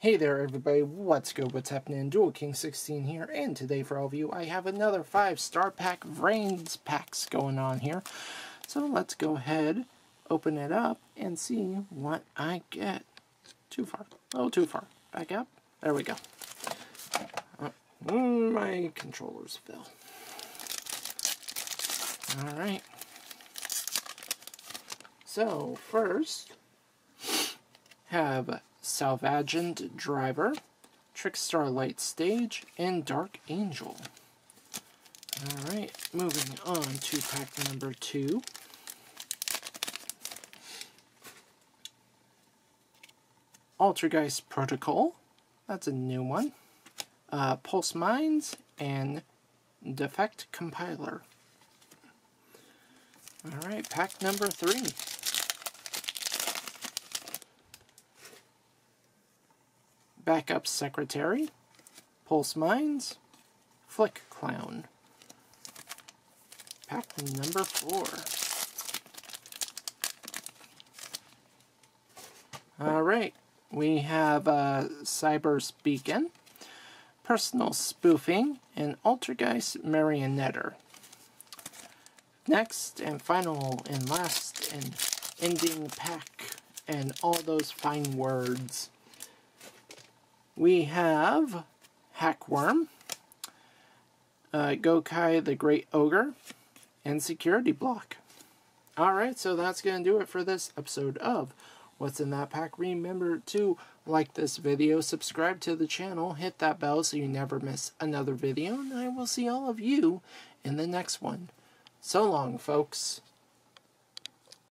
Hey there everybody, what's good, what's happening? Duel King 16 here, and today for all of you I have another 5 star pack Vrains packs going on here. So let's go ahead, open it up, and see what I get. Too far, oh too far. Back up, there we go. Uh, my controllers fell. Alright. So, first, have Salvagent Driver, Trickstar Light Stage, and Dark Angel. Alright, moving on to pack number two. Altergeist Protocol, that's a new one. Uh, Pulse Mines, and Defect Compiler. Alright, pack number three. Backup Secretary, Pulse Mines, Flick Clown. Pack number four. Alright, we have uh, Cyberse Beacon, Personal Spoofing, and Altergeist Marionetter. Next and final and last and ending pack and all those fine words we have Hackworm, uh, Gokai the Great Ogre, and Security Block. Alright, so that's going to do it for this episode of What's in That Pack. Remember to like this video, subscribe to the channel, hit that bell so you never miss another video, and I will see all of you in the next one. So long, folks.